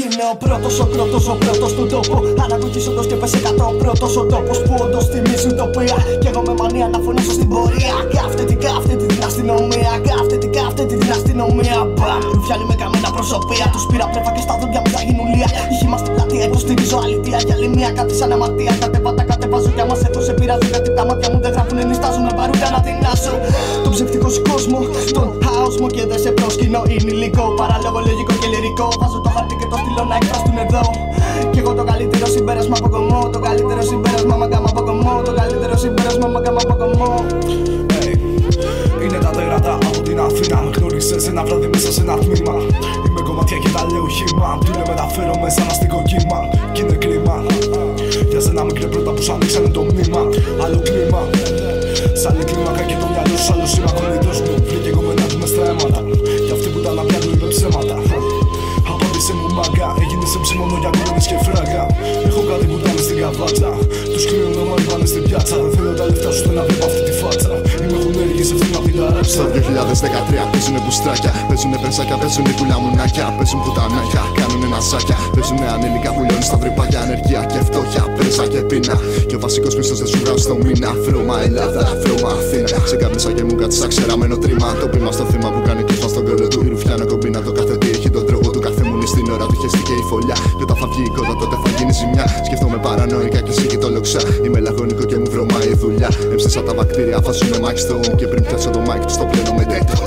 Κι είναι ο πρώτος, ο πρώτος, ο πρώτος του τόπου. Αναγωγή όντω και πε εκατό. Πρώτος ο τόπος που όντως θυμίζει τοπία. Κι εγώ με μανία να φωνήσω στην πορεία. Κάφτε την, κάφτε την αστυνομία. Κάφτε την, κάφτε την αστυνομία. Μπαμ, ρουφιάνει με καμένα προσωπία. Τους πήρα πλέφα και στα δόντια μου θα γίνουν λία. Είχε μας στην πλατεία, υποστηρίζω αλήθεια. Για άλλη μία κάτι σαν αματία. Κατέβα τα κατεβάζω κι άμα σε το σε πειράζω. Γιατί τα μάτια μου δεν γράφουν, ενιστάζουν με παρούκα να την άσω. Τον ψευτικό σου κόσμο, τον χάο μου και δεν σε πρόσκυνο. Είναι υλικό, παράλογο, λογικό και λυρικό. Βάζω το χαρτί και το στυλό να εκφραστούν εδώ. Κι εγώ το καλύτερο συμπέρασμα από κομμό. Το καλύτερο συμπέρασμα μαγκάμα από κομμό. Το καλύτερο συμπέρασμα μαγκάμα από κομμό. Hey, είναι τα τέρατα από την Αθήνα. Με γνώρισες ένα βράδυ μέσα σε ένα τμήμα. Είμαι κομμάτια και τα λέω χήμα. Του λέω μεταφέρω μέσα ένα αστικό κύμα. Κι είναι κρίμα. Για σένα μικρέ πρώτα που σου ανοίξανε το μνήμα. Άλλο έγινε σε ψήμωνο για κούνες και φράγκα. Έχω κάτι που ήταν στην καβάτσα. Τους κρίνουν να πάνε στην πιάτσα. Δεν θέλω τα λεφτά σου, θέλω να βλέπω αυτή τη φάτσα. Είμαι χουνέρι σε αυτήν απ' την ταράξα. Στο 2013 παίζουνε μπουστράκια, παίζουνε περσάκια, παίζουνε κουλαμουνάκια, παίζουν πουτανάκια, κάνουνε νασάκια, παίζουνε ανήλικα που λιώνουν στα βρυπάκια, ανεργία και φτώχεια, πέρσα και πείνα. Και ο βασικός μισθός δεν σου βγάζει στο μήνα. Φρώμα Ελλάδα, φρώμα Αθήνα. Σε κάπνισα και μου κάτι σαν ξεραμένο τρίμα. Το πείμα στο θύμα που κάνει κλεισμα στον κόλλο του. Η στην ώρα του χεστήκε η φωλιά. Και όταν θα βγει η κότα τότε θα γίνει ζημιά. Σκέφτομαι παρανοϊκά και σίγει το λοξά. Είμαι λαγωνικό και μου βρωμάει η δουλειά. Έψεσα τα βακτήρια, φάσουνε μάχη στο και πριν πιάσω το μάικ του στο πλένο με data.